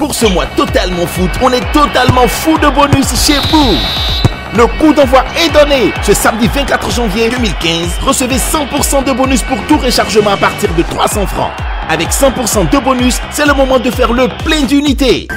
Pour ce mois totalement foot, on est totalement fou de bonus chez vous. Le coup d'envoi est donné. Ce samedi 24 janvier 2015, recevez 100% de bonus pour tout rechargement à partir de 300 francs. Avec 100% de bonus, c'est le moment de faire le plein d'unités.